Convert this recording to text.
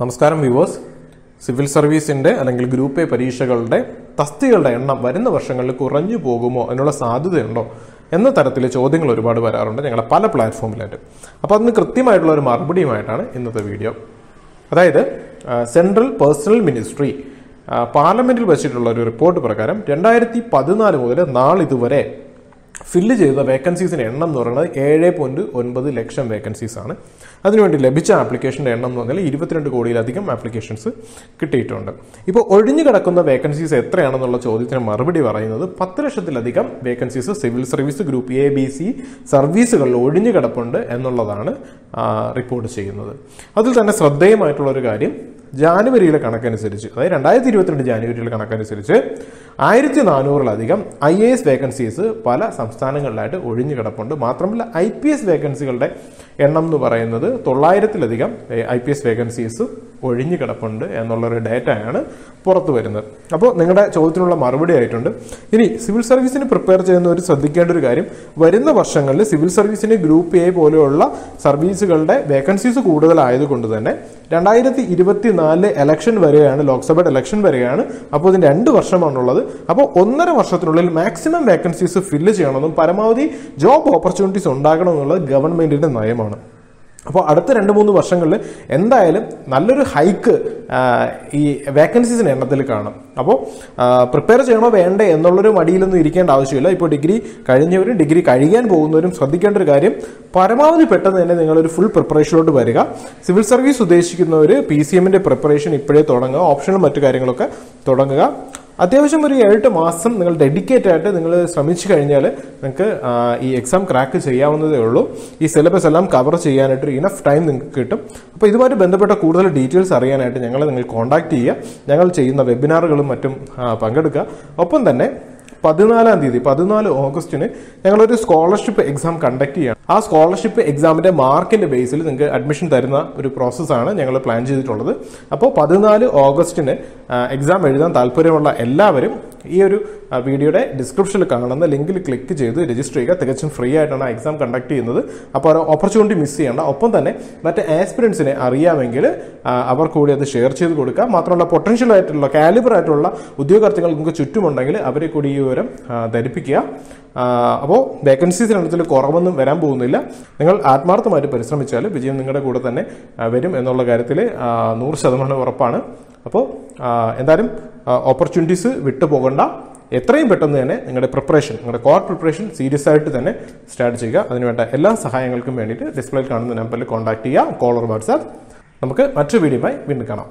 നമസ്കാരം viewers civil സർവീസിന്റെ അല്ലെങ്കിൽ group A പരീക്ഷകളുടെ തസ്തികളുടെ എണ്ണം വരുന്ന വർഷങ്ങളിൽ കുറഞ്ഞു പോകുമോ അതിനുള്ള സാധ്യതയുണ്ടോ എന്ന തരത്തിലെ ചോദ്യങ്ങൾ ഒരുപാട് വരാറുണ്ട് ഞങ്ങളുടെ പല പ്ലാറ്റ്ഫോമിലായിട്ട് അപ്പോൾ അതിന് കൃത്യമായിട്ടുള്ള ഒരു മറുപടിയുമായിട്ടാണ് ഇന്നത്തെ വീഡിയോ അതായത് സെൻട്രൽ പേഴ്സണൽ മിനിസ്ട്രി പാർലമെന്റിൽ വെച്ചിട്ടുള്ള ഒരു റിപ്പോർട്ട് പ്രകാരം രണ്ടായിരത്തി പതിനാല് മുതൽ നാളിതുവരെ ഫില്ല് ചെയ്ത വേക്കൻസീസിന്റെ എണ്ണം എന്ന് പറയുന്നത് ഏഴ് പോയിന്റ് ഒൻപത് ലക്ഷം വേക്കൻസീസ് ആണ്. അതിനുവേണ്ടി ലഭിച്ച ആപ്ലിക്കേഷന്റെ എണ്ണം എന്ന് പറഞ്ഞാൽ ഇരുപത്തിരണ്ട് കോടിയിലധികം ആപ്ലിക്കേഷൻസ് കിട്ടിയിട്ടുണ്ട്. ഇപ്പോൾ ഒഴിഞ്ഞു കിടക്കുന്ന വേക്കൻസീസ് എത്രയാണെന്നുള്ള ചോദ്യത്തിന് മറുപടി പറയുന്നത് പത്ത് ലക്ഷത്തിലധികം vacancies civil service group A B C സർവീസുകളിൽ ഒഴിഞ്ഞു കിടപ്പുണ്ട് എന്നുള്ളതാണ് റിപ്പോർട്ട് ചെയ്യുന്നത്. അതിൽ തന്നെ ശ്രദ്ധേയമായിട്ടുള്ള ഒരു കാര്യം ജാനുവരിയിലെ കണക്കനുസരിച്ച് അതായത് രണ്ടായിരത്തി ഇരുപത്തിരണ്ട് ജാനുവരിയിലെ കണക്കനുസരിച്ച് ആയിരത്തി നാനൂറിലധികം ഐ എ എസ് വേക്കൻസീസ് പല സംസ്ഥാനങ്ങളിലായിട്ട് ഒഴിഞ്ഞു കിടപ്പുണ്ട്. മാത്രമല്ല ഐ പി എസ് വേക്കൻസികളുടെ എണ്ണം എന്ന് പറയുന്നത് തൊള്ളായിരത്തിലധികം ഐ പി എസ് വേക്കൻസീസ് ഒഴിഞ്ഞു കിടപ്പുണ്ട് എന്നുള്ളൊരു ഡേറ്റയാണ് പുറത്തു വരുന്നത്. അപ്പോൾ നിങ്ങളുടെ ചോദ്യത്തിനുള്ള മറുപടി ആയിട്ടുണ്ട്. ഇനി സിവിൽ സർവീസിന് പ്രിപ്പയർ ചെയ്യുന്നവർ ശ്രദ്ധിക്കേണ്ട ഒരു കാര്യം വരുന്ന വർഷങ്ങളിൽ സിവിൽ സർവീസിന് ഗ്രൂപ്പ് എ പോലെയുള്ള സർവീസുകളുടെ വേക്കൻസീസ് കൂടുതലായതുകൊണ്ട് തന്നെ രണ്ടായിരത്തി ഇരുപത്തിനാല് ഇലക്ഷൻ വരെയാണ് ലോക്സഭയുടെ ഇലക്ഷൻ വരെയാണ്. അപ്പോൾ ഇതിന് രണ്ട് വർഷമാണുള്ളത്. അപ്പോൾ ഒന്നര വർഷത്തിനുള്ളിൽ മാക്സിമം വേക്കൻസീസ് ഫില്ല് ചെയ്യണമെന്നും പരമാവധി ജോബ് ഓപ്പർച്യൂണിറ്റീസ് ഉണ്ടാകണമെന്നുള്ളത് ഗവൺമെന്റിന്റെ നയമാണ്. അപ്പോൾ അടുത്ത രണ്ട് മൂന്ന് വർഷങ്ങളിൽ എന്തായാലും നല്ലൊരു ഹൈക്ക് ഈ വേക്കൻസീസിന് എണ്ണത്തിൽ കാണും. അപ്പോൾ പ്രിപ്പയർ ചെയ്യണോ വേണ്ടേ എന്നുള്ളൊരു മടിയിലൊന്നും ഇരിക്കേണ്ട ആവശ്യമില്ല. ഇപ്പോൾ ഡിഗ്രി കഴിഞ്ഞവരും ഡിഗ്രി കഴിയാൻ പോകുന്നവരും ശ്രദ്ധിക്കേണ്ട ഒരു കാര്യം പരമാവധി പെട്ടെന്ന് തന്നെ നിങ്ങളൊരു ഫുൾ പ്രിപ്പറേഷനിലോട്ട് വരിക. സിവിൽ സർവീസ് ഉദ്ദേശിക്കുന്നവർ പി സി എമ്മിന്റെ പ്രിപ്പറേഷൻ ഇപ്പോഴേ തുടങ്ങുക. ഓപ്ഷനും മറ്റു കാര്യങ്ങളൊക്കെ തുടങ്ങുക. അത്യാവശ്യം ഒരു ഏഴ് മാസം നിങ്ങൾ ഡെഡിക്കേറ്റ് ആയിട്ട് നിങ്ങൾ ശ്രമിച്ചു കഴിഞ്ഞാൽ നിങ്ങൾക്ക് ഈ എക്സാം ക്രാക്ക് ചെയ്യാവുന്നതേ ഉള്ളൂ. ഈ സിലബസ് എല്ലാം കവർ ചെയ്യാനായിട്ട് ഇനഫ് ടൈം നിങ്ങൾക്ക് കിട്ടും. അപ്പോൾ ഇതുമായിട്ട് ബന്ധപ്പെട്ട കൂടുതൽ ഡീറ്റെയിൽസ് അറിയാനായിട്ട് ഞങ്ങളെ നിങ്ങൾ കോൺടാക്ട് ചെയ്യുക. ഞങ്ങൾ ചെയ്യുന്ന വെബിനാറുകളും മറ്റും പങ്കെടുക്കുക. ഒപ്പം തന്നെ പതിനാലാം തീയതി പതിനാല് ഓഗസ്റ്റിന് ഞങ്ങളൊരു സ്കോളർഷിപ്പ് എക്സാം കണ്ടക്ട് ചെയ്യണം. ആ സ്കോളർഷിപ്പ് എക്സാമിന്റെ മാർക്കിന്റെ ബേസിൽ നിങ്ങൾക്ക് അഡ്മിഷൻ തരുന്ന ഒരു പ്രോസസ്സാണ് ഞങ്ങൾ പ്ലാൻ ചെയ്തിട്ടുള്ളത്. അപ്പോൾ പതിനാല് ഓഗസ്റ്റിന് എക്സാം എഴുതാൻ താല്പര്യമുള്ള എല്ലാവരും ഈ ഒരു വീഡിയോയുടെ ഡിസ്ക്രിപ്ഷനിൽ കാണുന്ന ലിങ്കിൽ ക്ലിക്ക് ചെയ്ത് രജിസ്റ്റർ ചെയ്യുക. തികച്ചും ഫ്രീ ആയിട്ടാണ് എക്സാം കണ്ടക്ട് ചെയ്യുന്നത്. അപ്പോൾ ഒരു ഓപ്പർച്യൂണിറ്റി മിസ് ചെയ്യേണ്ട. ഒപ്പം തന്നെ മറ്റ് ആസ്പിരൻസിനെ അറിയാമെങ്കിൽ അവർ കൂടി അത് ഷെയർ ചെയ്ത് കൊടുക്കുക. മാത്രമല്ല പൊട്ടൻഷ്യൽ ആയിട്ടുള്ള കാലിബർ ആയിട്ടുള്ള ഉദ്യോഗാർത്ഥികൾ നിങ്ങൾക്ക് ചുറ്റുമുണ്ടെങ്കിൽ അവരെ കൂടി ഈ വിവരം ധരിപ്പിക്കുക. അപ്പോൾ വേക്കൻസീസിന് എണ്ണത്തിൽ കുറവൊന്നും വരാൻ പോകുന്നില്ല. നിങ്ങൾ ആത്മാർത്ഥമായിട്ട് പരിശ്രമിച്ചാൽ വിജയം നിങ്ങളുടെ കൂടെ തന്നെ വരും എന്നുള്ള കാര്യത്തിൽ നൂറ് ശതമാനം ഉറപ്പാണ്. അപ്പോൾ എന്തായാലും ഓപ്പർച്യൂണിറ്റീസ് വിട്ടു പോകണ്ട. എത്രയും പെട്ടെന്ന് തന്നെ നിങ്ങളുടെ പ്രിപ്പറേഷൻ നിങ്ങളുടെ കോർ പ്രിപ്പറേഷൻ സീരിയസ് ആയിട്ട് തന്നെ സ്റ്റാർട്ട് ചെയ്യുക. അതിനുവേണ്ട എല്ലാ സഹായങ്ങൾക്കും വേണ്ടിയിട്ട് ഡിസ്പ്ലേയിൽ കാണുന്ന നമ്പറിൽ കോൺടാക്ട് ചെയ്യുക. കോളർ വാട്സാപ്പ് നമുക്ക് മറ്റൊരു വീഡിയോയുമായി വീണ്ടും കാണാം.